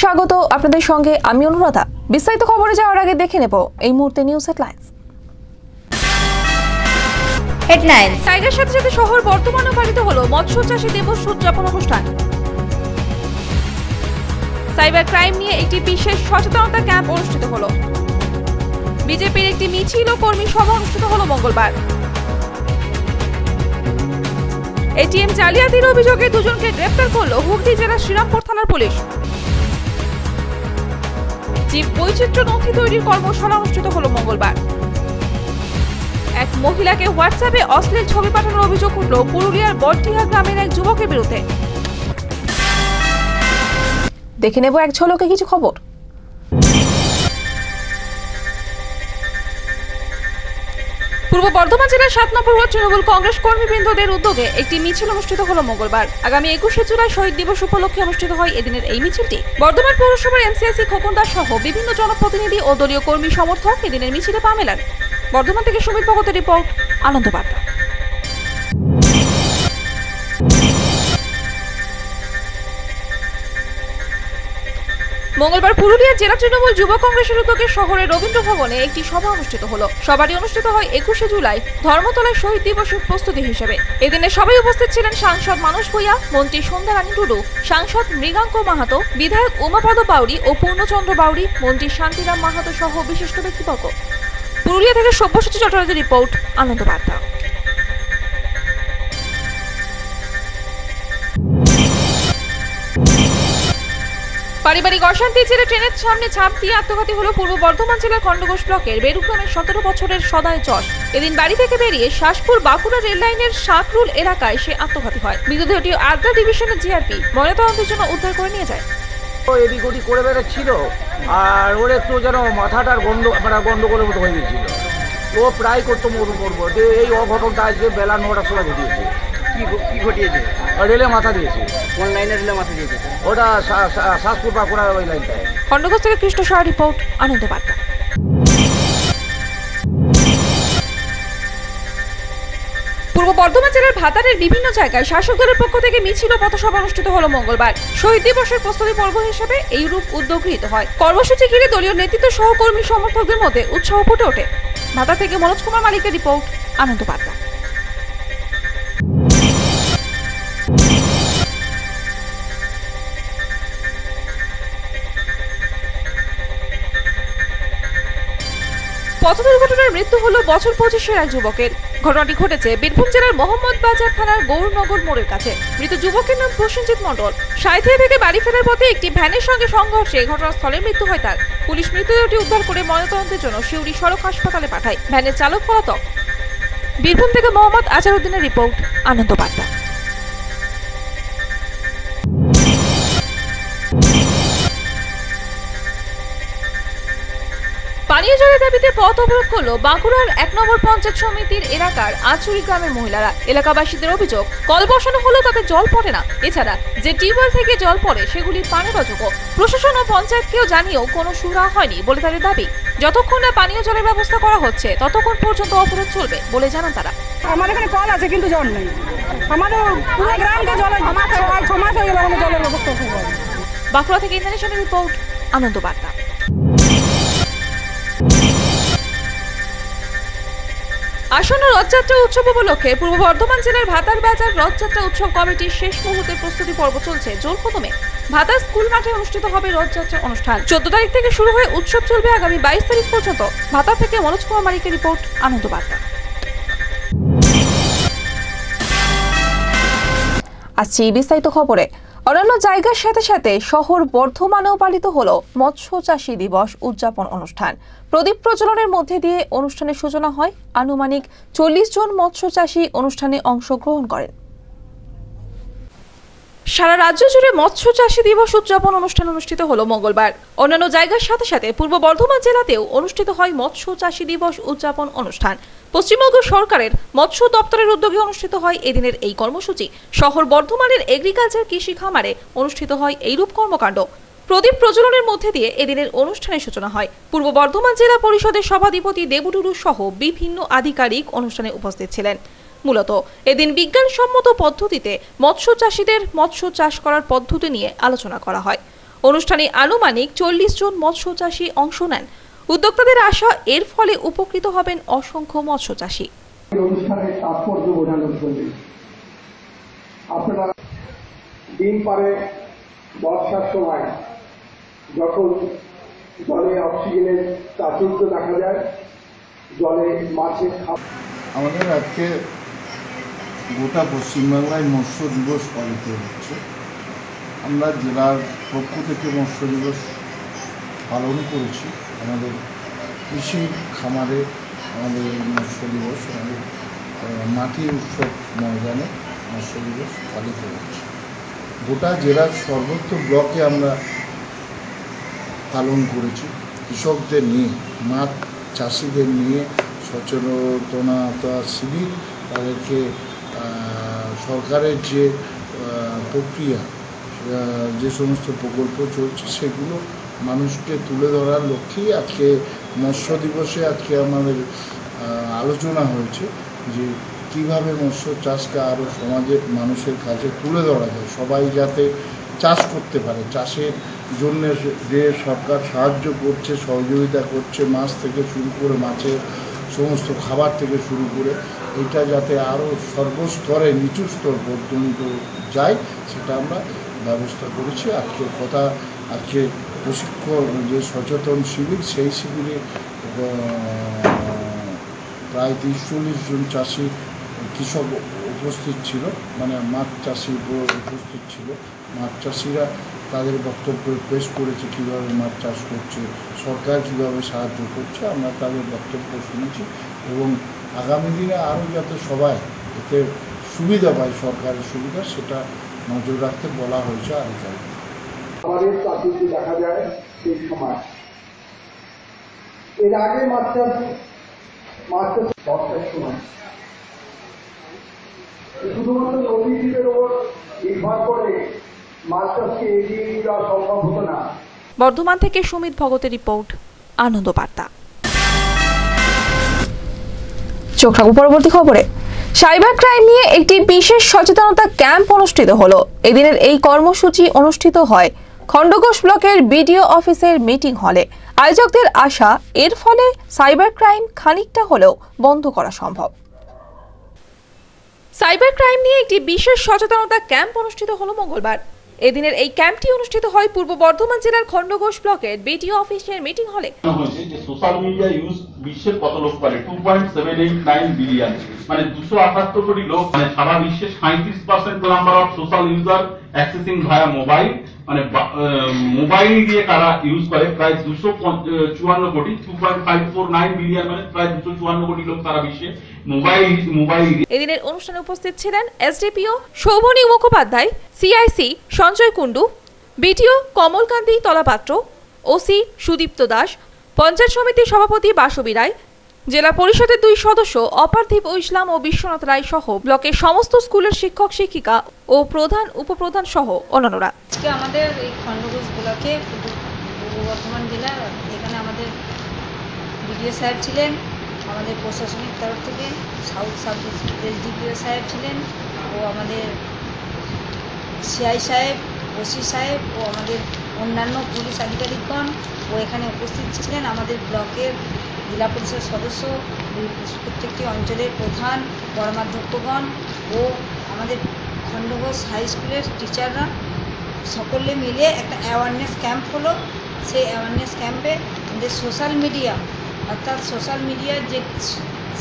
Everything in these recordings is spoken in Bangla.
স্বাগত আপনাদের সঙ্গে আমি অনুরাধা। বিস্তারিত খবরে যাওয়ার আগে দেখে নেব এই মুহূর্তে নিউজ হেডলাইন্স। হেডলাইন্স। টাইগার সাথে সাথে শহর বর্তমানে পালিত হলো মৎস্য চাষী দিবস উদযাপন অনুষ্ঠান। সাইবার ক্রাইম নিয়ে একটি বিশেষ সচেতনতা ক্যাম্প অনুষ্ঠিত হলো। বিজেপির একটি মিছিল ও কর্মী সভা অনুষ্ঠিত হলো মঙ্গলবার। এটিএম জালিয়াতির অভিযোগে দুজনকে গ্রেপ্তার করল হুগলি জেলার শ্রীরামপুর থানার পুলিশ। জীব বৈচিত্র্য নথি তৈরির কর্মশালা অনুষ্ঠিত হল মঙ্গলবার। এক মহিলাকে হোয়াটসঅ্যাপে অশ্লীল ছবি পাঠানোর অভিযোগ উঠল পুরুলিয়ার বটটিহা গ্রামের এক যুবকের বিরুদ্ধে। দেখে নেব এক ঝলকে কিছু খবর। পূর্ব বর্ধমান জেলার সাত নম্বর ওয়ার্ড তৃণমূল কংগ্রেস কর্মীবৃন্দদের উদ্যোগে একটি মিছিল অনুষ্ঠিত হলো মঙ্গলবার। আগামী একুশে জুলাই শহীদ দিবস উপলক্ষে অনুষ্ঠিত হয় এদিনের এই মিছিলটি। বর্ধমান পৌরসভার এমসিআইসি খোকনদাস সহ বিভিন্ন জনপ্রতিনিধি ও দলীয় কর্মী সমর্থক এদিনের মিছিলে পা মেলান। বর্ধমান থেকে সুমিত ভগতের রিপোর্ট, আনন্দ বার্তা। মঙ্গলবার পুরুলিয়া জেলা তৃণমূল যুব কংগ্রেসের উদ্যোগে শহরের রবীন্দ্র ভবনে একটি সভা অনুষ্ঠিত হলো। সভাটি অনুষ্ঠিত হয় একুশে জুলাই, ধর্মতলায় শহীদ দিবসের প্রস্তুতি হিসেবে। এদিনে সবাই উপস্থিত ছিলেন সাংসদ মানুষ ভূঁইয়া মন্ত্রী সন্ধ্যা রানী টুডু, সাংসদ মৃগাঙ্ক মাহাতো, বিধায়ক উমাপদ বাউরি ও পূর্ণচন্দ্র বাউরি মন্ত্রী শান্তিরাম মাহাতো সহ বিশিষ্ট ব্যক্তিবর্গ। পুরুলিয়া থেকে সব্যসাচী চট্টোপাধ্যায়ের রিপোর্ট আনন্দ বার্তা পারিবারিক অশান্তি ছেড়ে ট্রেনের সামনে ছাপ দিয়ে আত্মঘাতী হলো পূর্ব বর্ধমান জেলার খণ্ডঘোষ ব্লকের বেরুগ্রামের সতেরো বছরের সদায় যশ এদিন বাড়ি থেকে বেরিয়ে শাসপুর বাঁকুড়া রেল লাইনের সাকরুল এলাকায় সে আত্মঘাতী হয়। মৃতদেহটি আদ্রা ডিভিশনের জিআরপি ময়নাতদন্তের জন্য উদ্ধার করে নিয়ে যায়। ও এদিক ওদিক করে বেড়াচ্ছিল, আর ওর একটু যেন মাথাটার গন্ড মানে গন্ডগোলের মতো হয়ে গেছিল। ও প্রায় করতো মরু করব যে এই অঘটনটা আজকে বেলা নটার সময় ঘটিয়েছে। কি কি ঘটিয়েছে? রেলে মাথা দিয়েছে। কোন লাইনে রেলে মাথা দিয়েছে? ওটা শা- শা- শাসপুর বাঁকুড়া ওই লাইনটায়। খণ্ডঘোষ থেকে কৃষ্ণ সাহা রিপোর্ট আনন্দ বার্তা। পূর্ব বর্ধমান জেলার ভাতারের বিভিন্ন জায়গায় শাসক দলের পক্ষ থেকে মিছিল ও পথসভা অনুষ্ঠিত হলো মঙ্গলবার। শহীদ দিবসের প্রস্তুতি পর্ব হিসেবে এই রূপ উদ্যোগ গৃহীত হয়। কর্মসূচি ঘিরে দলীয় নেতৃত্ব সহকর্মী সমর্থকদের মধ্যে উৎসাহ ফুটে ওঠে। ভাতা থেকে মনোজ কুমার মালিকের রিপোর্ট আনন্দ বার্তা। পথ দুর্ঘটনার মৃত্যু হলো বছর পঁচিশের এক যুবকের। ঘটনাটি ঘটেছে বীরভূম জেলার মোহাম্মদ বাজার থানার গৌরনগর মোড়ের কাছে। মৃত যুবকের নাম প্রসেনজিৎ মণ্ডল। সাঁইথিয়া থেকে বাড়ি ফেরার পথে একটি ভ্যানের সঙ্গে সংঘর্ষে ঘটনাস্থলে মৃত্যু হয় তার। পুলিশ মৃতদেহটি উদ্ধার করে ময়নাতদন্তের জন্য শিউরি সড়ক হাসপাতালে পাঠায়। ভ্যানের চালক পলাতক। বীরভূম থেকে মোহাম্মদ আজারউদ্দিনের রিপোর্ট আনন্দ বার্তা পানীয় দাবিতে পথ অবরোধ করল বাঁকুড়ার এক নম্বর পঞ্চায়েত সমিতির এলাকার আচুরি গ্রামের মহিলারা। এলাকাবাসীদের অভিযোগ কল বসানো হলেও তাতে জল পড়ে না। এছাড়া যে টিউবওয়েল থেকে জল পড়ে সেগুলি পানির অযোগ্য। প্রশাসন ও পঞ্চায়েতকেও জানিয়েও কোনো সুরা হয়নি বলে তাদের দাবি। যতক্ষণ না পানীয় জলের ব্যবস্থা করা হচ্ছে ততক্ষণ পর্যন্ত অবরোধ চলবে বলে জানান তারা। আমার এখানে কল আছে কিন্তু জল নেই। আমাদের পুরো গ্রামকে প্রায় ছ মাস হয়ে গেল জলের ব্যবস্থা বাঁকুড়া থেকে ইন্টারন্যাশনাল রিপোর্ট আনন্দ বার্তা আসন্ন রথযাত্রা উৎসব উপলক্ষে পূর্ব বর্ধমান জেলার ভাতার বাজার রথযাত্রা উৎসব কমিটির শেষ মুহূর্তের প্রস্তুতি পর্ব চলছে জোর কদমে ভাতার স্কুল মাঠে অনুষ্ঠিত হবে রথযাত্রা অনুষ্ঠান। চোদ্দ তারিখ থেকে শুরু হয়ে উৎসব চলবে আগামী বাইশ তারিখ পর্যন্ত। ভাতা থেকে মনোজ কুমার মালিকের রিপোর্ট আনন্দ বার্তা আসছি বিস্তারিত খবরে। অন্যান্য জায়গার সাথে সাথে শহর বর্ধমানেও পালিত হল মৎস্য চাষী দিবস উদযাপন অনুষ্ঠান। প্রদীপ প্রজ্বলনের মধ্যে দিয়ে অনুষ্ঠানের সূচনা হয়। আনুমানিক চল্লিশ জন মৎস্য চাষী অনুষ্ঠানে অংশগ্রহণ করেন। সারা রাজ্য জুড়ে মৎস্য চাষী দিবস উদযাপন অনুষ্ঠান অনুষ্ঠিত হলো মঙ্গলবার। অন্যান্য জায়গার সাথে সাথে পূর্ব বর্ধমান জেলাতেও অনুষ্ঠিত হয় মৎস্য চাষী দিবস উদযাপন অনুষ্ঠান। পশ্চিমবঙ্গ সরকারের মৎস্য দপ্তরের উদ্যোগে অনুষ্ঠিত হয় এদিনের এই কর্মসূচি। শহর বর্ধমানের এগ্রিকালচার কৃষি খামারে অনুষ্ঠিত হয় এইরূপ কর্মকাণ্ড। প্রদীপ প্রজ্বলনের মধ্যে দিয়ে এদিনের অনুষ্ঠানের সূচনা হয়। পূর্ব বর্ধমান জেলা পরিষদের সভাধিপতি দেবুটুরু সহ বিভিন্ন আধিকারিক অনুষ্ঠানে উপস্থিত ছিলেন। মূলত এদিন বিজ্ঞানসম্মত পদ্ধতিতে মৎস্য চাষীদের মৎস্য চাষ করার পদ্ধতি নিয়ে আলোচনা করা হয়। অনুষ্ঠানে আনুমানিক চল্লিশ জন মৎস্য চাষী অংশ নেন। উদ্যোক্তাদের আশা এর ফলে উপকৃত হবেন অসংখ্য মৎস্য চাষী। অনুষ্ঠানের তাৎপর্য বোঝানোর জন্য আপনারা দিন পারে বর্ষার সময় যখন জলে অক্সিজেনের প্রাচুর্য দেখা যায় জলে মাছের খাবার আমাদের আজকে গোটা পশ্চিমবাংলায় মৎস্য দিবস পালিত হচ্ছে। আমরা জেলার পক্ষ থেকে মৎস্য দিবস পালন করেছি। আমাদের কৃষি খামারে আমাদের মৎস্য দিবস, আমাদের মাটি উৎসব ময়দানে মৎস্য দিবস পালিত হচ্ছে। গোটা জেলার সর্বত্র ব্লকে আমরা পালন করেছি। কৃষকদের নিয়ে, মাছ চাষিদের নিয়ে সচেতনতা শিবির তাদেরকে সরকারের যে প্রক্রিয়া যে সমস্ত প্রকল্প চলছে, সেগুলো মানুষকে তুলে ধরার লক্ষ্যেই আজকে মৎস্য দিবসে আজকে আমাদের আলোচনা হয়েছে যে কীভাবে মৎস্য চাষকে আরও সমাজের মানুষের কাছে তুলে ধরা যায়, সবাই যাতে চাষ করতে পারে, চাষের জন্য যে সরকার সাহায্য করছে, সহযোগিতা করছে, মাছ থেকে শুরু করে মাছের সমস্ত খাবার থেকে শুরু করে এটা যাতে আরও সর্বস্তরে নিচু স্তর পর্যন্ত যায়, সেটা আমরা ব্যবস্থা করেছি। আজকে কথা, আজকে প্রশিক্ষণ যে সচেতন শিবির, সেই শিবিরে প্রায় তিরিশ চল্লিশ জন চাষি, কৃষক উপস্থিত ছিল মানে মাছ চাষি উপস্থিত ছিল। মাছ চাষিরা তাদের বক্তব্য পেশ করেছে, কীভাবে মাছ চাষ করছে, সরকার কীভাবে সাহায্য করছে, আমরা তাদের বক্তব্য শুনেছি এবং আগামী দিনে আরও যাতে সবাই এতে সুবিধা পায় সরকারের সুবিধা সেটা নজর রাখতে বলা হয়েছে আমাদের প্রাচুর্য দেখা যায় সেই সময়। এর আগে সময়। শুধুমাত্র ওপর নির্ভর করে মাছ এগিয়ে নিয়ে যাওয়া সম্ভব হতো না। বর্ধমান থেকে সুমিত ভগতের রিপোর্ট আনন্দ বার্তা চোখ রাখব পরবর্তী খবরে, সাইবার ক্রাইম নিয়ে একটি বিশেষ সচেতনতা ক্যাম্প অনুষ্ঠিত হলো। এদিনের এই কর্মসূচি অনুষ্ঠিত হয় খণ্ডঘোষ ব্লকের বিডিও অফিসের মিটিং হলে। আয়োজকদের আশা, এর ফলে সাইবার ক্রাইম খানিকটা হলেও বন্ধ করা সম্ভব। সাইবার ক্রাইম নিয়ে একটি বিশেষ সচেতনতা ক্যাম্প অনুষ্ঠিত হলো মঙ্গলবার। এদিনের এই ক্যাম্পটি অনুষ্ঠিত হয় পূর্ব বর্ধমান জেলার খণ্ডঘোষ ব্লকের বিডিও অফিসের মিটিং হলে। সোশ্যাল মিডিয়া ইউজ বিশ্বের কত লোক করে two point seven eight nine billion মানে দুশো আটাত্তর কোটি লোক। মানে সারা বিশ্বে সাঁত্রিশ percent number of social user accessing via mobile মানে মোবাইল দিয়ে তারা ইউজ করে। প্রায় দুশো চুয়ান্ন কোটি two point five four nine billion মানে প্রায় দুশো চুয়ান্ন কোটি লোক সারা বিশ্বে এদিনের অনুষ্ঠানে উপস্থিত ছিলেন SDPO Shobhani Mukhopadhyay CIC Sanjay Kundu BDO Kamalkanti Talapatra OC Sudipta Das panchayat সমিতির সভাপতি বাসবী রায় জেলা পরিষদের দুই সদস্য অপার্থিব ইসলাম ও বিশ্বনাথ রায় সহ ব্লকের সমস্ত স্কুলের শিক্ষক শিক্ষিকা ও প্রধান উপপ্রধান সহ অন্যান্যরা। আজকে আমাদের এই খণ্ডঘোষ ব্লকে পূর্ব বর্ধমান জেলার এখানে আমাদের বিডিও সাহেব ছিলেন আমাদের প্রশাসনিক তরফ থেকে সাউথ সাব এসডিপিও সাহেব ছিলেন, ও আমাদের সিআই সাহেব, ওসি সাহেব, ও আমাদের অন্যান্য পুলিশ আধিকারিকগণ, ও এখানে উপস্থিত ছিলেন। আমাদের ব্লকের জেলা পরিষদ সদস্য, প্রত্যেকটি অঞ্চলের প্রধান পরমাধ্যক্ষগণ ও আমাদের খণ্ডঘোষ হাই স্কুলের টিচাররা সকলে মিলে একটা অ্যাওয়ারনেস ক্যাম্প হলো। সেই অ্যাওয়ারনেস ক্যাম্পে আমাদের সোশ্যাল মিডিয়া অর্থাৎ সোশ্যাল মিডিয়ার যে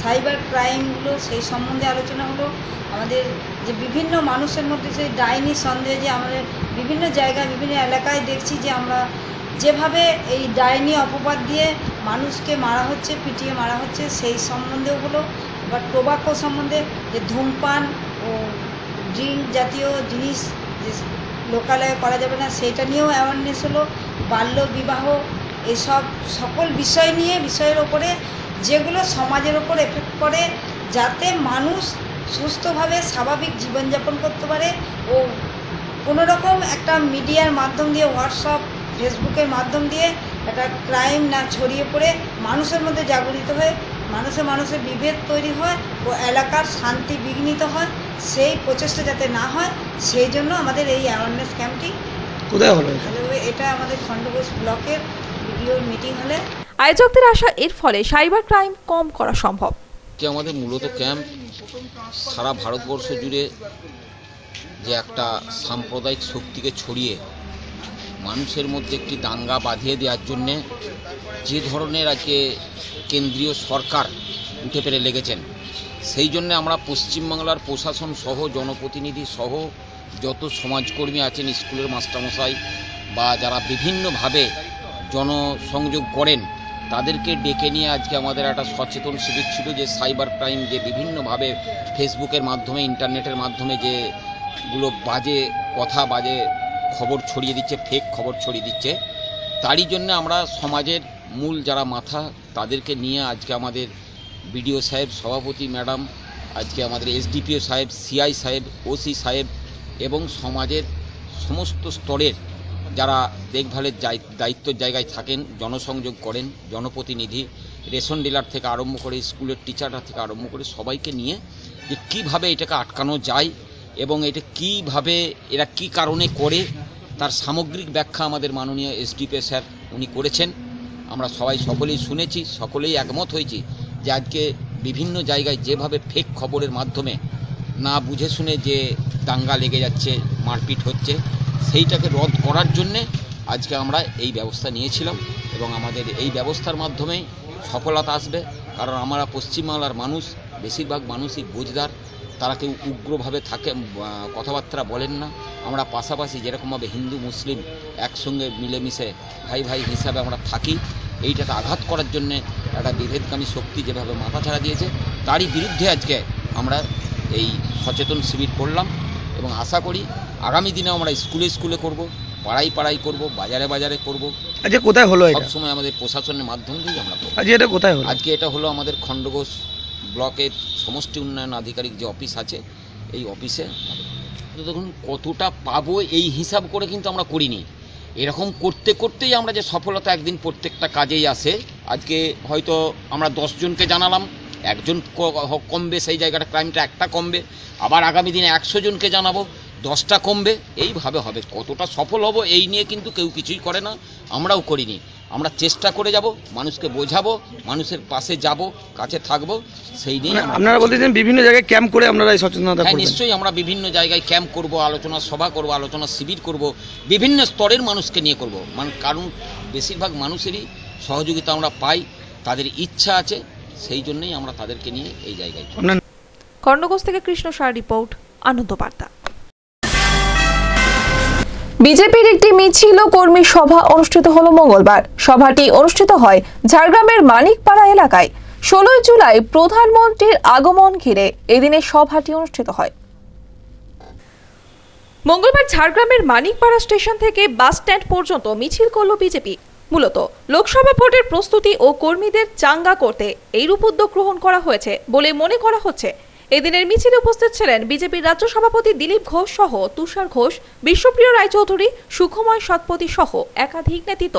সাইবার ক্রাইমগুলো সেই সম্বন্ধে আলোচনা হলো। আমাদের যে বিভিন্ন মানুষের মধ্যে সেই ডাইনি সন্দেহে যে আমাদের বিভিন্ন জায়গায়, বিভিন্ন এলাকায় দেখছি যে আমরা যেভাবে এই ডাইনি অপবাদ দিয়ে মানুষকে মারা হচ্ছে, পিটিয়ে মারা হচ্ছে, সেই সম্বন্ধেও হলো। বা টোবাকো সম্বন্ধে যে ধূমপান ও ড্রিঙ্ক জাতীয় জিনিস যে লোকালয়ে করা যাবে না সেটা নিয়েও অ্যাওয়ারনেস হলো। বাল্য বিবাহ এসব সকল বিষয় নিয়ে বিষয়ের ওপরে যেগুলো সমাজের ওপর এফেক্ট করে যাতে মানুষ সুস্থভাবে স্বাভাবিক জীবনযাপন করতে পারে ও কোনো রকম একটা মিডিয়ার মাধ্যম দিয়ে হোয়াটসঅ্যাপ ফেসবুকের মাধ্যম দিয়ে একটা ক্রাইম না ছড়িয়ে পড়ে মানুষের মধ্যে জাগরিত হয়ে মানুষে মানুষের বিভেদ তৈরি হয় ও এলাকার শান্তি বিঘ্নিত হয় সেই প্রচেষ্টা যাতে না হয় সেই জন্য আমাদের এই অ্যাওয়ারনেস ক্যাম্পটি কোথায় হলো এটা? এটা আমাদের খণ্ডঘোষ ব্লকের ভিডিওর মিটিং হলে আয়োজকদের আশা এর ফলে সাইবার ক্রাইম কম করা সম্ভব। যে আমাদের মূলত ক্যাম্প সারা ভারতবর্ষ জুড়ে যে একটা সাম্প্রদায়িক শক্তিকে ছড়িয়ে মানুষের মধ্যে একটি দাঙ্গা বাঁধিয়ে দেওয়ার জন্যে যে ধরনের আজকে কেন্দ্রীয় সরকার উঠে পেরে লেগেছেন সেই জন্য আমরা পশ্চিমবাংলার প্রশাসন সহ জনপ্রতিনিধি সহ যত সমাজকর্মী আছেন স্কুলের মাস্টারমশাই বা যারা বিভিন্নভাবে জনসংযোগ করেন, তাদেরকে ডেকে নিয়ে আজকে আমাদের একটা সচেতন শিবির ছিল যে সাইবার ক্রাইম যে বিভিন্নভাবে ফেসবুকের মাধ্যমে, ইন্টারনেটের মাধ্যমে যে গুলো বাজে কথা, বাজে খবর ছড়িয়ে দিচ্ছে ফেক খবর ছড়িয়ে দিচ্ছে, তারই জন্য আমরা সমাজের মূল যারা মাথা, তাদেরকে নিয়ে আজকে আমাদের বিডিও সাহেব, সভাপতি ম্যাডাম, আজকে আমাদের এসডিপিও সাহেব, সিআই সাহেব, ওসি সাহেব এবং সমাজের সমস্ত স্তরের যারা দেখভালের দায়িত্বের জায়গায় থাকেন, জনসংযোগ করেন, জনপ্রতিনিধি, রেশন ডিলার থেকে আরম্ভ করে স্কুলের টিচাররা থেকে আরম্ভ করে সবাইকে নিয়ে যে কীভাবে এটাকে আটকানো যায় এবং এটা কীভাবে, এরা কী কারণে করে, তার সামগ্রিক ব্যাখ্যা আমাদের মাননীয় এসডিপি স্যার উনি করেছেন। আমরা সবাই সকলেই শুনেছি, সকলেই একমত হয়েছি যে আজকে বিভিন্ন জায়গায় যেভাবে ফেক খবরের মাধ্যমে না বুঝে শুনে যে দাঙ্গা লেগে যাচ্ছে, মারপিট হচ্ছে সেইটাকে রদ করার জন্যে আজকে আমরা এই ব্যবস্থা নিয়েছিলাম এবং আমাদের এই ব্যবস্থার মাধ্যমেই সফলতা আসবে। কারণ আমরা পশ্চিমবাংলার মানুষ, বেশিরভাগ মানুষই বুঝদার তারা কেউ উগ্রভাবে থাকে কথাবার্তা বলেন না। আমরা পাশাপাশি যেরকমভাবে হিন্দু, মুসলিম একসঙ্গে মিলেমিশে ভাই ভাই হিসাবে আমরা থাকি, এইটাকে আঘাত করার জন্যে একটা বিভেদকামী শক্তি যেভাবে মাথা ছাড়া দিয়েছে, তারই বিরুদ্ধে আজকে আমরা এই সচেতন শিবির করলাম। এবং আশা করি আগামী দিনে আমরা স্কুলে স্কুলে করব পাড়াই পাড়াই করব বাজারে বাজারে করব। আজকে কোথায় হলো এটা? সবসময় আমাদের প্রশাসনের মাধ্যম দিয়েই আমরা করব। আজকে এটা কোথায় হলো? আজকে এটা হলো আমাদের খণ্ডঘোষ ব্লকের সমষ্টি উন্নয়ন আধিকারিক যে অফিস আছে এই অফিসে। তো দেখুন কতটা পাবো এই হিসাব করে কিন্তু আমরা করিনি। এরকম করতে করতেই আমরা যে সফলতা একদিন প্রত্যেকটা কাজেই আসে। আজকে হয়তো আমরা দশজনকে জানালাম একজন কমবে সেই জায়গাটা ক্রাইমটা একটা কমবে আবার আগামী দিনে একশো জনকে জানাব দশটা কমবে এইভাবে হবে। কতটা সফল হব এই নিয়ে কিন্তু কেউ কিছুই করে না আমরাও করিনি। আমরা চেষ্টা করে যাব মানুষকে বোঝাবো মানুষের পাশে যাব কাছে থাকব সেই নিয়ে মানে আপনারা বলতেছেন বিভিন্ন জায়গায় ক্যাম্প করে আপনারা এই সচেতনতা হ্যাঁ নিশ্চয়ই আমরা বিভিন্ন জায়গায় ক্যাম্প করব আলোচনা সভা করব আলোচনা শিবির করব বিভিন্ন স্তরের মানুষকে নিয়ে করব। মানে কারণ বেশিরভাগ মানুষেরই সহযোগিতা আমরা পাই তাদের ইচ্ছা আছে সেই জন্যই আমরা তাদেরকে নিয়ে এই জায়গায় কর্ণঘোষ থেকে কৃষ্ণ সার রিপোর্ট আনন্দ বার্তা। বিজেপির একটি মিছিল ও কর্মী সভা অনুষ্ঠিত হলো মঙ্গলবার। সভাটি অনুষ্ঠিত হয় ঝাড়গ্রামের মানিকপাড়া এলাকায়। ষোলোই জুলাই প্রধানমন্ত্রীর আগমন ঘিরে এদিনে সভাটি অনুষ্ঠিত হয়। মঙ্গলবার ঝাড়গ্রামের মানিকপাড়া স্টেশন থেকে বাস স্ট্যান্ড পর্যন্ত মিছিল করল বিজেপি। মূলত লোকসভা ভোটের প্রস্তুতি ও কর্মীদের চাঙ্গা করতে এইরূপ উদ্যোগ গ্রহণ করা হয়েছে বলে মনে করা হচ্ছে। এদিনের মিছিলে উপস্থিত ছিলেন বিজেপির রাজ্য সভাপতি দিলীপ ঘোষ সহ তুষার ঘোষ, বিশ্বপ্রিয় রায়চৌধুরী, সুখময় সৎপতি সহ একাধিক নেতৃত্ব।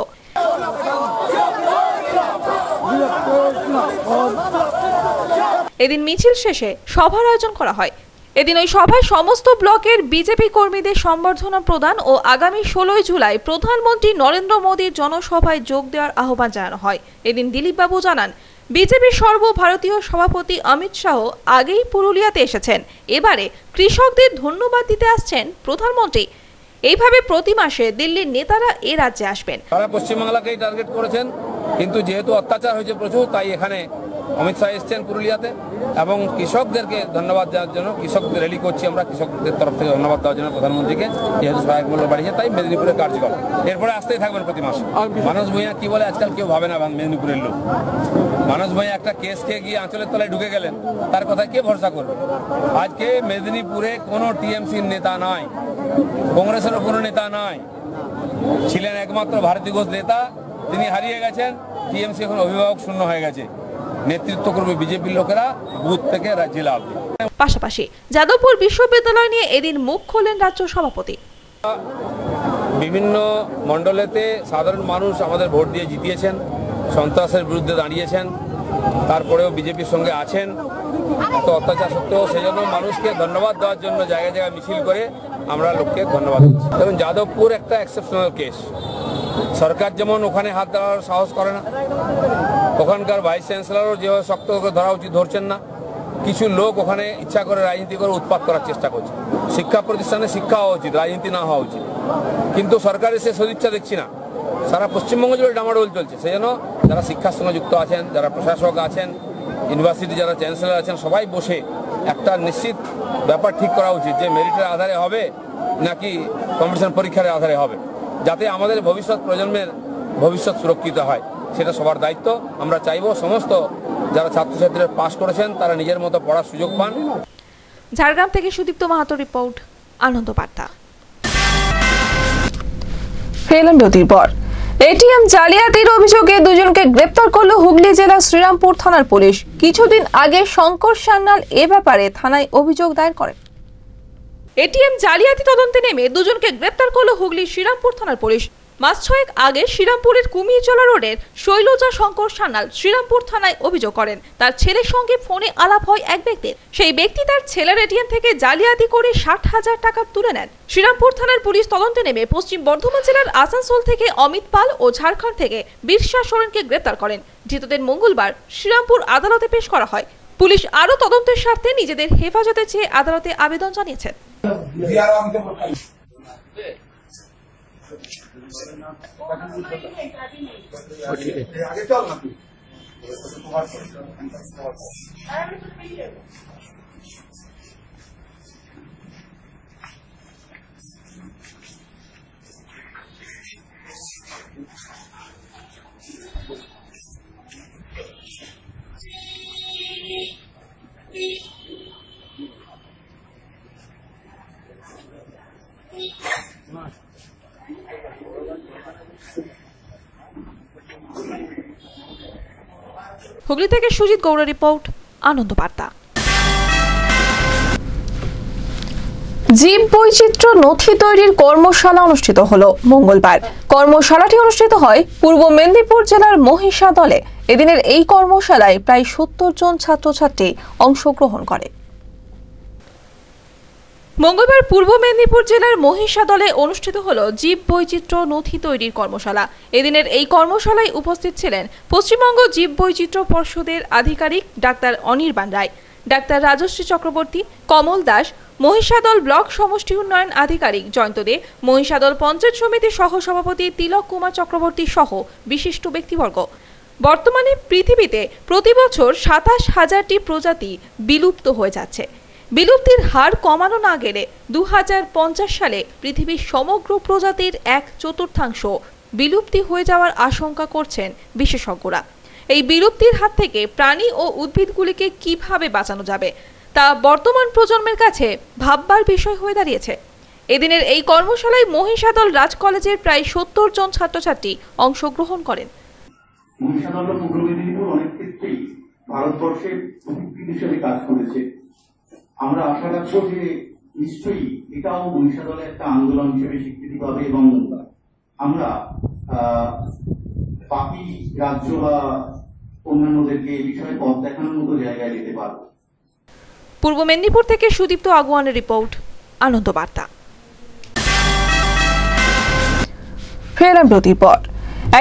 এদিন মিছিল শেষে সভার আয়োজন করা হয়। এদিন ওই সভায় সমস্ত ব্লকের বিজেপি কর্মীদের সম্বর্ধনা প্রদান ও আগামী ষোলোই জুলাই প্রধানমন্ত্রী নরেন্দ্র মোদীর জনসভায় যোগ দেওয়ার আহ্বান জানানো হয়। এদিন দিলীপবাবু জানান, বিজেপির সর্বভারতীয় সভাপতি অমিত শাহ আগেই পুরুলিয়াতে এসেছেন। এবারে কৃষকদের ধন্যবাদ দিতে আসছেন প্রধানমন্ত্রী। এইভাবে প্রতি মাসে দিল্লির নেতারা এ রাজ্যে আসবেন। সারা পশ্চিমবাংলাকেই টার্গেট করেছেন, কিন্তু যেহেতু অত্যাচার হয়েছে প্রচুর, তাই এখানে অমিত শাহ এসছেন পুরুলিয়াতে এবং কৃষকদেরকে ধন্যবাদ দেওয়ার জন্য কৃষকদের র্যালি করছি আমরা কৃষকদের তরফ থেকে ধন্যবাদ দেওয়ার জন্য প্রধানমন্ত্রীকে যেহেতু সহায়ক মূল্য বাড়িয়েছে তাই মেদিনীপুরে কার্যকর এরপরে আসতেই থাকবেন প্রতি মাসে। মানুষ ভূঁইয়া কি বলে আজকাল কেউ ভাবে না মেদিনীপুরের লোক। মানুষ ভূঁইয়া একটা কেসকে গিয়ে আঁচলের তলায় ঢুকে গেলেন। তার কথায় কে ভরসা করবে? আজকে মেদিনীপুরে কোনো টিএমসির নেতা নাই। কংগ্রেসেরও কোনো নেতা নাই। ছিলেন একমাত্র ভারতী ঘোষ নেতা তিনি হারিয়ে গেছেন। টিএমসি এখন অভিভাবক শূন্য হয়ে গেছে। নেতৃত্ব করবে বিজেপির লোকেরা বুথ থেকে জেলা অব্দি পাশাপাশি যাদবপুর বিশ্ববিদ্যালয় নিয়ে এদিন মুখ খোলেন রাজ্য সভাপতি। বিভিন্ন মণ্ডলেতে সাধারণ মানুষ আমাদের ভোট দিয়ে জিতিয়েছেন সন্ত্রাসের বিরুদ্ধে দাঁড়িয়েছেন তারপরেও বিজেপির সঙ্গে আছেন। এত অত্যাচার সত্ত্বেও সেই জন্য মানুষকে ধন্যবাদ দেওয়ার জন্য জায়গায় জায়গায় মিছিল করে আমরা লোককে ধন্যবাদ দিচ্ছি। যাদবপুর একটা এক্সেপশনাল কেস সরকার যেমন ওখানে হাত দেওয়ার সাহস করে না, ওখানকার ভাইস চ্যান্সেলারও যেভাবে শক্ত ধরা উচিত ধরছেন না, কিছু লোক ওখানে ইচ্ছা করে রাজনীতি করে উৎপাত করার চেষ্টা করছে। শিক্ষা প্রতিষ্ঠানে শিক্ষা হওয়া উচিত, রাজনীতি না হওয়া উচিত। কিন্তু সরকারের সে সদিচ্ছা দেখছি না। সারা পশ্চিমবঙ্গ জুড়ে ডামাডোল চলছে, সেই জন্য যারা শিক্ষার সঙ্গে যুক্ত আছেন, যারা প্রশাসক আছেন ইউনিভার্সিটি যারা চ্যান্সেলর আছেন, সবাই বসে একটা নিশ্চিত ব্যাপার ঠিক করা উচিত যে মেরিটের আধারে হবে নাকি কম্পিটিশন পরীক্ষার আধারে হবে। যাতে আমাদের ভবিষ্যৎ প্রজন্মের ভবিষ্যৎ সুরক্ষিত হয়। সেটা সবার দায়িত্ব। আমরা চাইব সমস্ত যারা ছাত্রছাত্রীরা পাশ করেছেন তারা নিজের মতো পড়ার সুযোগ পান। ঝাড়গ্রাম থেকে সুদীপ্ত মাহাতো রিপোর্ট আনন্দ বার্তা। বিরতির পর। এটিএম জালিয়াতির অভিযোগে দুজনকে গ্রেপ্তার করল হুগলি জেলার শ্রীরামপুর থানার পুলিশ। কিছুদিন আগে শঙ্কর সান্যাল এ ব্যাপারে থানায় অভিযোগ দায়ের করেন। এটিএম জালিয়াতি তদন্তে নেমে দুজনকে গ্রেপ্তার করল হুগলি শ্রীরামপুর থানার পুলিশ। মাস ছয়েক আগে শ্রীরামপুরের কুমিরচলা রোডের শৈলজা শঙ্কর সান্যাল শ্রীরামপুর থানায় অভিযোগ করেন। তার ছেলের সঙ্গে ফোনে আলাপ হয় এক ব্যক্তির। সেই ব্যক্তি তার ছেলের এটিএম থেকে জালিয়াতি করে ষাট হাজার টাকা তুলে নেন। শ্রীরামপুর থানার পুলিশ তদন্তে নেমে পশ্চিম বর্ধমান জেলার আসানসোল থেকে অমিত পাল ও ঝাড়খণ্ড থেকে বিরসা সোরেনকে গ্রেপ্তার করেন। ধৃতদের মঙ্গলবার শ্রীরামপুর আদালতে পেশ করা হয়। পুলিশ আরও তদন্তের স্বার্থে নিজেদের হেফাজতে চেয়ে আদালতে আবেদন জানিয়েছেন। বিয়ার আমাকে বলতাম আগে চল না তুই তোমার হুগলি থেকে সুজিত গৌড় রিপোর্ট, আনন্দ বার্তা। জীব বৈচিত্র্য নথি তৈরির কর্মশালা অনুষ্ঠিত হলো মঙ্গলবার। কর্মশালাটি অনুষ্ঠিত হয় পূর্ব মেদিনীপুর জেলার মহিষাদলে। এদিনের এই কর্মশালায় প্রায় সত্তর জন ছাত্রছাত্রী অংশগ্রহণ করে। মঙ্গলবার পূর্ব মেদিনীপুর জেলার মহিষা দলে অনুষ্ঠিত হল জীব বৈচিত্র্য নথি তৈরির কর্মশালা। এদিনের এই কর্মশালায় উপস্থিত ছিলেন পশ্চিমবঙ্গ জীব বৈচিত্র্য পর্ষদের আধিকারিক ডাক্তার অনির্বাণ রায়, ডাক্তার রাজশ্রী চক্রবর্তী, কমল দাস, মহিষাদল ব্লক সমষ্টি উন্নয়ন আধিকারিক জয়ন্ত দে, মহিষাদল পঞ্চায়েত সমিতির সহসভাপতি তিলক কুমার চক্রবর্তী সহ বিশিষ্ট ব্যক্তিবর্গ। বর্তমানে পৃথিবীতে প্রতি বছর সাতাশ হাজারটি প্রজাতি বিলুপ্ত হয়ে যাচ্ছে। বিলুপ্তির হার কমানো না গেলে দু হাজার পঞ্চাশ সালে পৃথিবীর সমগ্র প্রজাতির এক চতুর্থাংশ বিলুপ্তি হয়ে যাওয়ার আশঙ্কা করছেন বিশেষজ্ঞরা। এই বিলুপ্তির হাত থেকে প্রাণী ও উদ্ভিদগুলিকে কীভাবে বাঁচানো যাবে, তা বর্তমান প্রজন্মের কাছে ভাববার বিষয় হয়ে দাঁড়িয়েছে। এদিনের এই কর্মশালায় মহিষাদল রাজ কলেজের প্রায় সত্তর জন ছাত্রছাত্রী অংশগ্রহণ করেন। মহিষাদল অনেক ক্ষেত্রেই ভারতবর্ষের হিসেবে কাজ করেছে। আমরা আশা রাখব যে নিশ্চয়ই এটাও মহিষাদলে একটা আন্দোলন হিসেবে স্বীকৃতি পাবে এবং আমরা বাকি রাজ্য বা অন্যান্যদেরকে এই বিষয়ে পথ দেখানোর মতো জায়গায় যেতে পারব। পূর্ব মেদিনীপুর থেকে সুদীপ্ত আগুয়ানের রিপোর্ট আনন্দ বার্তা ফেরাম বিরতির পর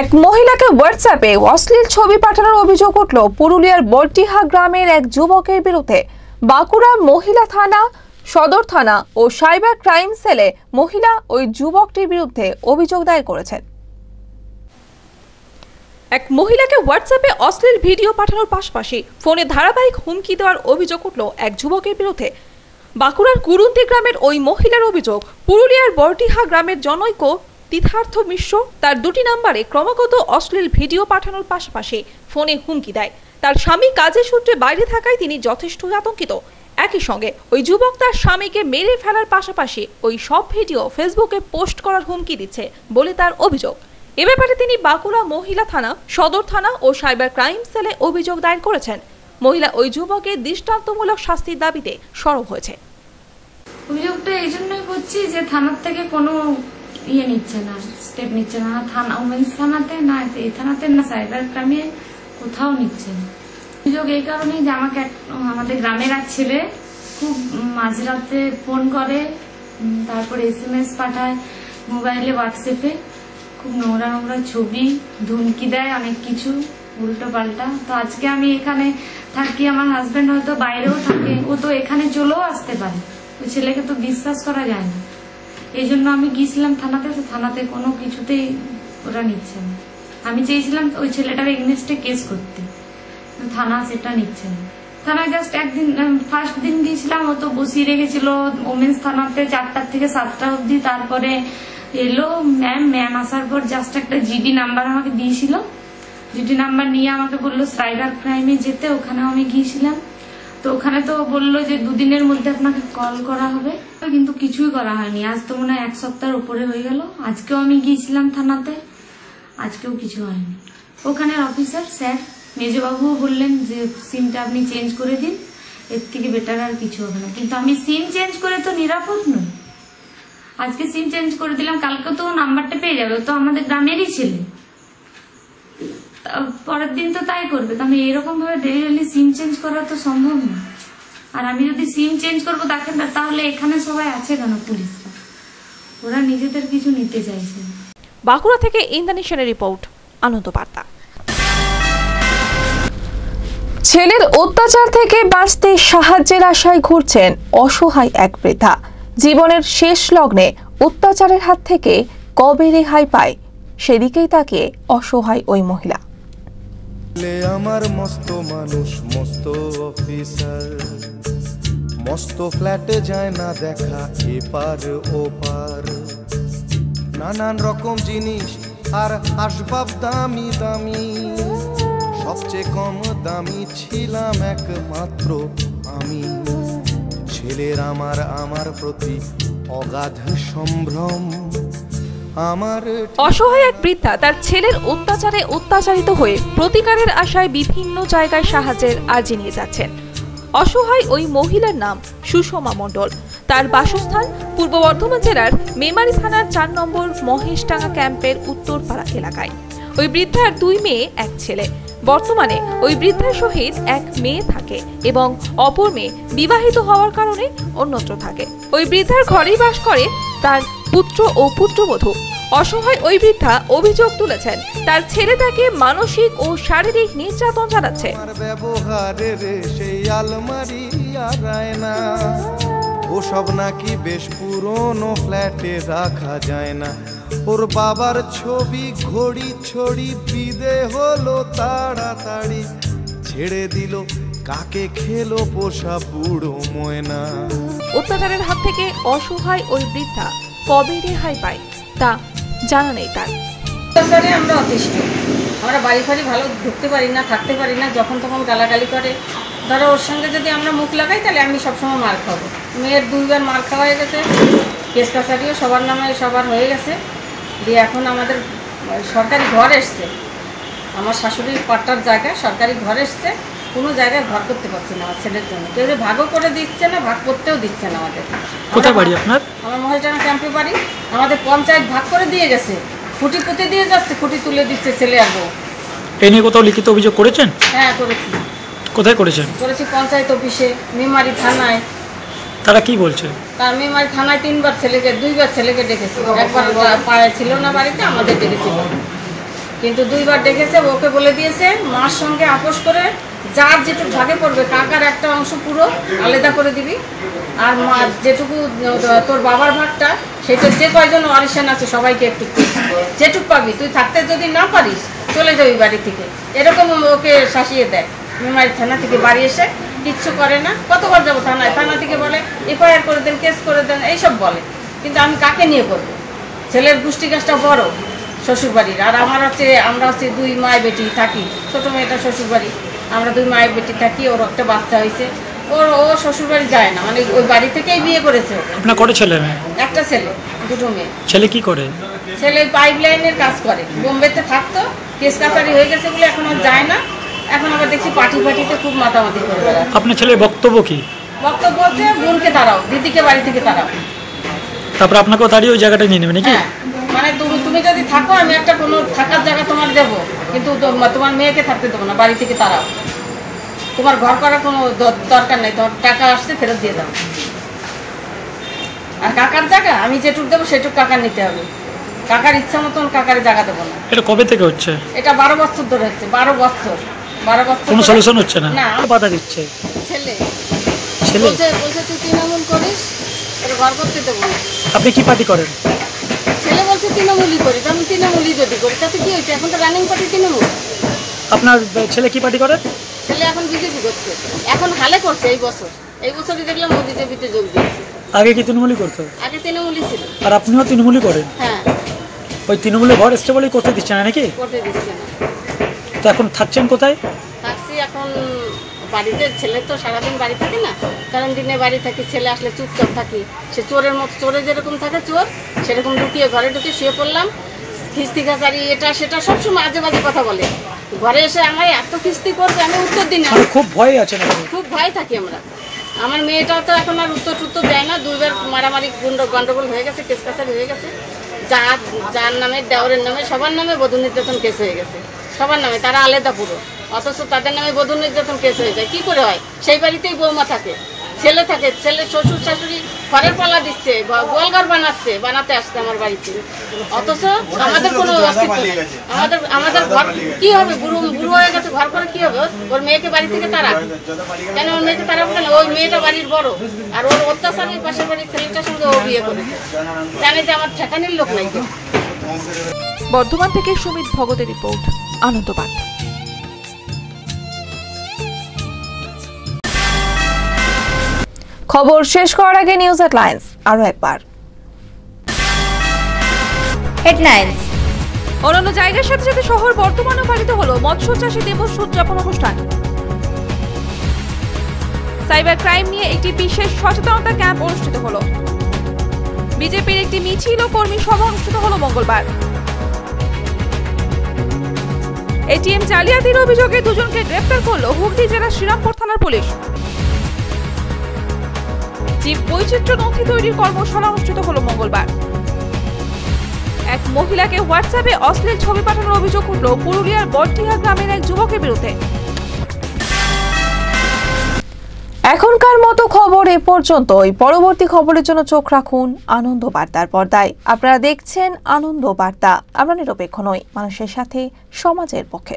এক মহিলাকে হোয়াটসঅ্যাপে অশ্লীল ছবি পাঠানোর অভিযোগ উঠল পুরুলিয়ার বর্টিহা গ্রামের এক যুবকের বিরুদ্ধে। বাঁকুড়া মহিলা থানা, সদর থানা ও সাইবার ক্রাইম সেলে মহিলা ওই যুবকটির বিরুদ্ধে অভিযোগ দায়ের করেছেন। এক মহিলাকে হোয়াটসঅ্যাপে অশ্লীল ভিডিও পাঠানোর পাশাপাশি ফোনে ধারাবাহিক হুমকি দেওয়ার অভিযোগ উঠল এক যুবকের বিরুদ্ধে। বাঁকুড়ার কুরুন্তি গ্রামের ওই মহিলার অভিযোগ, পুরুলিয়ার বরটিহা গ্রামের জনৈক তিথার্থ মিশ্র তার দুটি নাম্বারে ক্রমাগত অশ্লীল ভিডিও পাঠানোর পাশাপাশি ফোনে হুমকি দেয়। তার স্বামী কাজের সূত্রে বাইরে থাকায় তিনি যথেষ্ট আতঙ্কিত। একই সঙ্গে ওই যুবক তার স্বামীকে মেরে ফেলার পাশাপাশি ওই সব ভিডিও ফেসবুকে পোস্ট করার হুমকি দিচ্ছে বলে তার অভিযোগ। এ ব্যাপারে তিনি বাঁকুড়া মহিলা থানা, সদর থানা ও সাইবার ক্রাইম সেলে অভিযোগ দায়ের করেছেন। মহিলা ওই যুবকের দৃষ্টান্তমূলক শাস্তির দাবিতে সরব হয়েছে। অভিযোগটা এই জন্যই করছি যে থানার থেকে কোনো ইয়ে নিচ্ছে না, স্টেপ নিচ্ছে না। থানা উমেন্স থানাতে, না এই থানাতে, না সাইবার ক্রাইমে কোথাও নিচ্ছে অভিযোগ এই কারণেই যে আমাকে আমাদের গ্রামের এক ছেলে খুব মাঝরাতে ফোন করে তারপরে এস এম এস পাঠায় মোবাইলে, হোয়াটসঅ্যাপে। খুব নোংরা নোংরা ছবি, ধুমকি দেয় অনেক কিছু উল্টো পাল্টা তো আজকে আমি এখানে থাকি, আমার হাজব্যান্ড হয়তো বাইরেও থাকে, ও তো এখানে চলেও আসতে পারে। ওই ছেলেকে তো বিশ্বাস করা যায় না। এই জন্য আমি গিয়েছিলাম থানাতে, তো থানাতে কোনো কিছুতেই ওরা নিচ্ছে না। আমি চেয়েছিলাম ওই ছেলেটার এগনেস্টে কেস করতে। থানা সেটা নিচ্ছে না। থানায় জাস্ট একদিন ফার্স্ট দিন গিয়েছিলাম, ও তো বসিয়ে রেখেছিল ওমেন্স থানাতে চারটার থেকে সাতটা অবধি। তারপরে এলো ম্যাম ম্যাম আসার পর জাস্ট একটা জিডি নাম্বার আমাকে দিয়েছিল। জিডি নাম্বার নিয়ে আমাকে বলল সাইবার ক্রাইমে যেতে, ওখানেও আমি গিয়েছিলাম। তো ওখানে তো বলল যে দুদিনের মধ্যে আপনাকে কল করা হবে। কিন্তু কিছুই করা হয়নি। আজ তো মনে হয় এক সপ্তাহের উপরে হয়ে গেল। আজকেও আমি গিয়েছিলাম থানাতে। আজকেও কিছু হয়নি। ওখানের অফিসার স্যার মেজবাবুও বললেন যে সিমটা আপনি চেঞ্জ করে দিন, এর থেকে বেটার আর কিছু হবে না। কিন্তু আমি সিম চেঞ্জ করে তো নিরাপদ নই। আজকে সিম চেঞ্জ করে দিলাম, কালকে তো নাম্বারটা পেয়ে যাবে তো আমাদের গ্রামেরই ছেলে। পরের দিন তো তাই করবে তো আমি এরকম ভাবে ডেলি ডেলি সিম চেঞ্জ করা তো সম্ভব না আর আমি যদি সিম চেঞ্জ করব দেখেন তাহলে এখানে সবাই আছে কেন পুলিশরা ওরা নিজেদের কিছু নিতে চাইছে না। বাঁকুড়া থেকে ইন্দ্রানী সেনের রিপোর্ট আনন্দ বার্তা। ছেলের অত্যাচার থেকে বাঁচতে সাহায্যের আশায় ঘুরছেন অসহায় এক বৃদ্ধা। জীবনের শেষ লগ্নে অত্যাচারের হাত থেকে কবে রেহাই পায় সেদিকেই তাকে অসহায় ওই মহিলা। লে আমার মস্ত মানুষ মস্ত অফিসার। মস্ত ফ্ল্যাটে যায় না দেখা এপার ওপার। নানান রকম জিনিস, আর আসবাব দামি দামি। সবচেয়ে কম দামি ছিলাম একমাত্র আমি। ছেলের আমার আমার প্রতি অগাধ সম্ভ্রম। আমার অসহায় এক বৃদ্ধা তার ছেলের অত্যাচারে অত্যাচারিত হয়ে প্রতিকারের আশায় বিভিন্ন জায়গায় সাহায্যের আর্জি নিয়ে যাচ্ছেন। অসহায় ওই মহিলার নাম সুষমা মণ্ডল। তার বাসস্থান পূর্ব বর্ধমান জেলার মেমারি থানার চার নম্বর মহেশডাঙ্গা ক্যাম্পের উত্তরপাড়া এলাকায়। ওই বৃদ্ধার দুই মেয়ে, এক ছেলে। বর্তমানে ওই বৃদ্ধার সহিত এক মেয়ে থাকে এবং অপর মেয়ে বিবাহিত হওয়ার কারণে অন্যত্র থাকে। ওই বৃদ্ধার ঘরেই বাস করে তার পুত্র ও পুত্রবধূ। অসহায় ওই বৃদ্ধা অভিযোগ তুলেছেন, তার ছেলে তাকে মানসিক ও শারীরিক নির্যাতন চালাচ্ছে ওসব নাকি বেশ পুরনো ফ্ল্যাটে রাখা যায় না। ওর বাবার ছবি ঘড়ি ছড়ি বিদে হলো তাড়াতাড়ি। ছেড়ে দিল কাকে খেলো পোষা বুড়ো ময়না। অত্যাচারের হাত থেকে অসহায় ওই বৃদ্ধা কবে রেহাই পায় তা জানা নেই তার। অত্যাচারে আমরা অতিষ্ঠ। আমরা বাড়ি ফাড়ি ভালো ঢুকতে পারি না থাকতে পারি না যখন তখন গালাগালি করে। ধরো ওর সঙ্গে যদি আমরা মুখ লাগাই তাহলে আমি সবসময় মার খাব। মেয়ের দুইবার মার খাওয়া হয়ে গেছে। কেস কাছারিও সবার নামে সবার হয়ে গেছে। দিয়ে এখন আমাদের সরকারি ঘর এসছে। আমার শাশুড়ির পাট্টার জায়গায় সরকারি ঘর এসছে। কোনো জায়গায় ঘর করতে পারছি না আমার ছেলের জন্য। কেউ যে ভাগও করে দিচ্ছে না ভাগ করতেও দিচ্ছে না আমাদের। কোথায় বাড়ি আপনার? আমার মহেশডাঙ্গা ক্যাম্পে বাড়ি। আমাদের পঞ্চায়েত ভাগ করে দিয়ে গেছে। খুঁটি পুঁতে দিয়ে যাচ্ছে খুঁটি তুলে দিচ্ছে ছেলে আর বউ। এ নিয়ে কোথাও লিখিত অভিযোগ করেছেন? হ্যাঁ করেছি। কোথায় করেছেন করেছি পঞ্চায়েত অফিসে মেমারি থানায়। তারা কি বলছে? তার মেমারি থানায় তিনবার ছেলেকে দুইবার ছেলেকে ডেকেছে। একবার পায়ে ছিল না বাড়িতে আমাদের ডেকেছিল। কিন্তু দুইবার ডেকেছে ওকে বলে দিয়েছে মার সঙ্গে আপোষ করে যার যেটুকু ভাগে পড়বে কাকার একটা অংশ পুরো আলাদা করে দিবি। আর মা যেটুকু তোর বাবার ভাগটা সেটা যে কয়জন অরিশান আছে সবাইকে একটু যেটুক পাবি তুই থাকতে যদি না পারিস চলে যাবি বাড়ি থেকে। এরকম ওকে শাসিয়ে দেয়। মেমারি থানা থেকে বাড়ি এসে কিচ্ছু করে না। কতবার যাব থানায়? থানা থেকে বলে এফআইআর করে দেন কেস করে দেন এইসব বলে। কিন্তু আমি কাকে নিয়ে করব? ছেলের গোষ্ঠী গাছটা বড় শ্বশুর বাড়ির আর আমার হচ্ছে আমরা হচ্ছে দুই মায় বেটি থাকি ছোট মেয়েটা শ্বশুর বাড়ি আমরা দুই মায়ের বেটি থাকি ওর একটা বাচ্চা হয়েছে। ওর ও শ্বশুর বাড়ি যায় না মানে ওই বাড়ি থেকেই বিয়ে করেছে আপনার কটা ছেলে মেয়ে? একটা ছেলে দুটো মেয়ে। ছেলে কি করে? ছেলে পাইপ লাইনের কাজ করে বোম্বেতে থাকতো কেস কাছারি হয়ে গেছে বলে এখন আর যায় না। এখন আবার দেখছি পার্টি পার্টিতে খুব মাতামাতি করে বেড়াচ্ছে। আপনার ছেলের বক্তব্য কি? বক্তব্য হচ্ছে বোনকে তাড়াও দিদিকে বাড়ি থেকে তাড়াও। তারপর আপনাকেও তাড়িয়ে ওই জায়গাটা নিয়ে নেবে নাকি? হ্যাঁ মানে তুমি তুমি যদি থাকো আমি একটা কোনো থাকার জায়গা তোমার দেবো কিন্তু তো- তোমার মেয়েকে থাকতে দেবো না বাড়ি থেকে তারাও তোমার ঘর করার কোনো দ- দরকার নেই তোমার টাকা আসছে ফেরত দিয়ে দাও। আর কাকার জায়গা আমি যেটুক দেবো সেটুক কাকার নিতে হবে। কাকার ইচ্ছা মতন কাকার জায়গা দেবো না। এটা কবে থেকে হচ্ছে? এটা বারো বছর ধরে হচ্ছে বারো বছর। কোনো সলিউশন হচ্ছে না। বাধা দিচ্ছে। ছেলে। ছেলে। বলছে তুই তৃণমূল করিস তোর ঘর করতে দেবো আপনি কি পার্টি করেন? ছেলে বলছে তৃণমূলই করি। আমি তৃণমূলই যদি করি তাতে কি হয়েছে? এখন তো রানিং পার্টি তৃণমূল। আপনার ছেলে কি পার্টি করে? ছেলে এখন বিজেপি করছে। এখন হালে করছে এই বছর। এই বছরই দেখলাম মোদি বিজেপিতে যোগ দিয়েছে। আগে কি তৃণমূলই করতো? আগে তৃণমূলই ছিল। আর আপনিও তৃণমূলই করেন? হ্যাঁ। ওই তৃণমূলের ঘর স্টেবলই করতে দিচ্ছে না নাকি? করতে দিচ্ছে না। তো এখন থাকছেন কোথায়? থাকছি এখন বাড়িতে ছেলে তো সারাদিন বাড়ি থাকে না। কারণ দিনে বাড়ি থাকি ছেলে আসলে চুপচাপ থাকি। সে চোরের মতো চোরে যেরকম থাকে চোর সেরকম ঢুকিয়ে ঘরে ঢুকে শুয়ে পড়লাম। খিস্তি খাচারি এটা সেটা সবসময় আজে বাজে কথা বলে। ঘরে এসে আমায় এত খিস্তি করবে আমি উত্তর দিই না। মানে খুব ভয় আছেন আপনি খুব ভয় থাকি আমরা। আমার মেয়েটাও তো এখন আর উত্তর টুত্তর দেয় না। দুইবার মারামারি গুন্ড গন্ডগোল হয়ে গেছে কেস কাছারি হয়ে গেছে। যার যার নামে দেওরের নামে সবার নামে বধূ নির্যাতন কেস হয়ে গেছে। সবার নামে তারা আলাদা পুরো। অথচ তাদের নামে বধূ নির্যাতন কেস হয়ে যায়। কি করে হয়? সেই বাড়িতেই বৌমা থাকে ছেলে থাকে ছেলে শ্বশুর শাশুড়ি ঘরের পালা দিচ্ছে গোয়ালঘর বানাচ্ছে বানাতে আসছে আমার বাড়িতে। অথচ আমাদের কোনো অস্তিত্ব নেই। আমাদের আমাদের ঘর কি হবে? বুড়ো বুড়ো হয়ে গেছে ঘর করে কি হবে? ওর? মেয়েকে বাড়ি থেকে তারা কেন ওর মেয়েকে তারা কেন? ওই মেয়েটা বাড়ির বড়। আর ওর অত্যাচার ওই পাশের বাড়ির ছেলেটার সঙ্গে ও বিয়ে করেছে। জানে যে আমার ঠেকানির লোক নাই বর্ধমান থেকে সুমিত ভগতের রিপোর্ট। আনন্দ বার্তা খবর শেষ করার আগে নিউজ হেডলাইন্স আরও একবার। হেডলাইন্স অন্যান্য জায়গার সাথে সাথে শহর বর্তমানে পালিত হলো মৎস্য চাষী দিবস উদযাপন অনুষ্ঠান। সাইবার ক্রাইম নিয়ে একটি বিশেষ সচেতনতা ক্যাম্প অনুষ্ঠিত হলো। বিজেপির একটি মিছিল ও কর্মী সভা অনুষ্ঠিত হলো মঙ্গলবার। এটিএম জালিয়াতির অভিযোগে দুজনকে গ্রেপ্তার করল হুগলি জেলার শ্রীরামপুর থানার পুলিশ। জীব বৈচিত্র্য নথি তৈরির কর্মশালা অনুষ্ঠিত হল মঙ্গলবার। এক মহিলাকে হোয়াটসঅ্যাপে অশ্লীল ছবি পাঠানোর অভিযোগ উঠল পুরুলিয়ার বটটিহা গ্রামের এক যুবকের বিরুদ্ধে। এখনকার মতো খবর এ পর্যন্তই। পরবর্তী খবরের জন্য চোখ রাখুন আনন্দ বার্তার পর্দায়। আপনারা দেখছেন আনন্দ বার্তা আমরা নিরপেক্ষ নই, মানুষের সাথে, সমাজের পক্ষে।